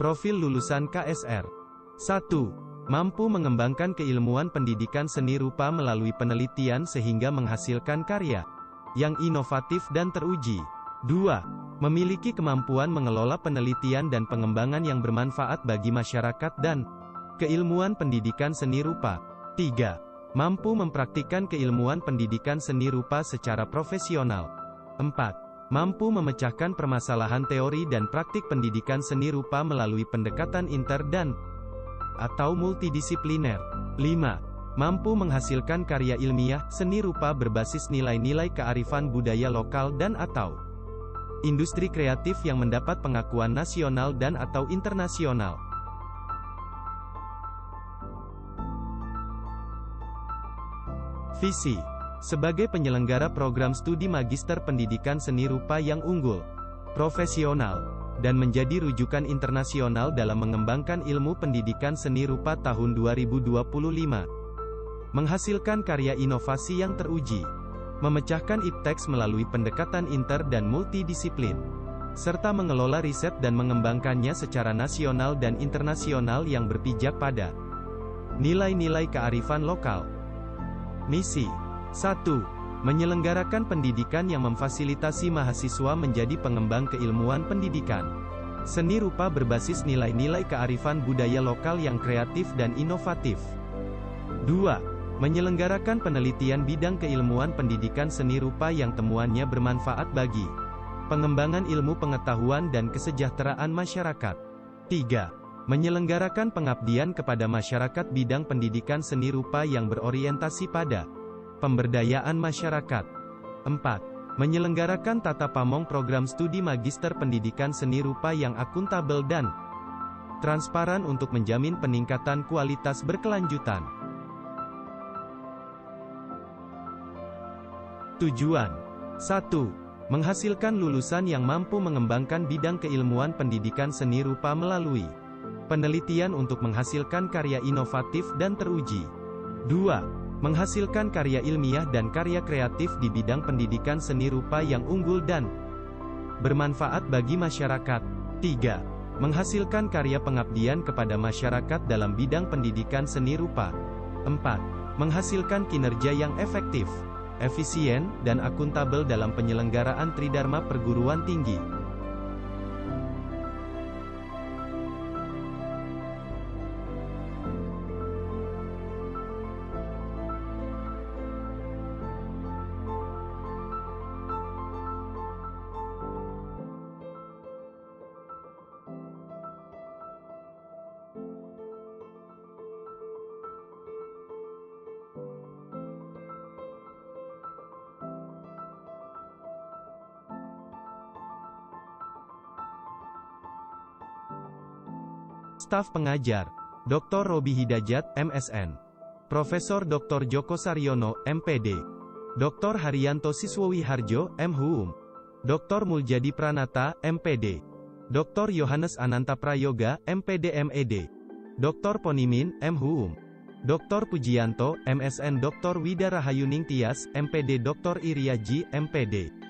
Profil lulusan KSR 1. Mampu mengembangkan keilmuan pendidikan seni rupa melalui penelitian sehingga menghasilkan karya yang inovatif dan teruji. 2. Memiliki kemampuan mengelola penelitian dan pengembangan yang bermanfaat bagi masyarakat dan keilmuan pendidikan seni rupa. 3. Mampu mempraktikkan keilmuan pendidikan seni rupa secara profesional. 4. Mampu memecahkan permasalahan teori dan praktik pendidikan seni rupa melalui pendekatan inter dan atau multidisipliner. 5. Mampu menghasilkan karya ilmiah, seni rupa berbasis nilai-nilai kearifan budaya lokal dan atau industri kreatif yang mendapat pengakuan nasional dan atau internasional. Visi sebagai penyelenggara program studi magister pendidikan seni rupa yang unggul, profesional, dan menjadi rujukan internasional dalam mengembangkan ilmu pendidikan seni rupa tahun 2025. Menghasilkan karya inovasi yang teruji. Memecahkan ipteks melalui pendekatan inter dan multidisiplin. Serta mengelola riset dan mengembangkannya secara nasional dan internasional yang berpijak pada nilai-nilai kearifan lokal. Misi 1. Menyelenggarakan pendidikan yang memfasilitasi mahasiswa menjadi pengembang keilmuan pendidikan. Seni rupa berbasis nilai-nilai kearifan budaya lokal yang kreatif dan inovatif. 2. Menyelenggarakan penelitian bidang keilmuan pendidikan seni rupa yang temuannya bermanfaat bagi pengembangan ilmu pengetahuan dan kesejahteraan masyarakat. 3. Menyelenggarakan pengabdian kepada masyarakat bidang pendidikan seni rupa yang berorientasi pada Pemberdayaan masyarakat 4. Menyelenggarakan tata pamong program studi magister pendidikan seni rupa yang akuntabel dan transparan untuk menjamin peningkatan kualitas berkelanjutan. Tujuan 1. Menghasilkan lulusan yang mampu mengembangkan bidang keilmuan pendidikan seni rupa melalui penelitian untuk menghasilkan karya inovatif dan teruji. 2 menghasilkan karya ilmiah dan karya kreatif di bidang pendidikan seni rupa yang unggul dan bermanfaat bagi masyarakat. 3. Menghasilkan karya pengabdian kepada masyarakat dalam bidang pendidikan seni rupa. 4. Menghasilkan kinerja yang efektif, efisien, dan akuntabel dalam penyelenggaraan tridharma perguruan tinggi. Staf pengajar, Dr. Robi Hidajat, MSN. Profesor Dr. Joko Saryono, MPD. Dr. Haryanto Siswowi Harjo, MHUM. Dr. Muljadi Pranata, MPD. Dr. Yohanes Ananta Prayoga, MPD MED. Dr. Ponimin, MHUM. Dr. Pujianto, MSN Dr. Wida Rahayuning Tias, MPD Dr. Iriaji, MPD.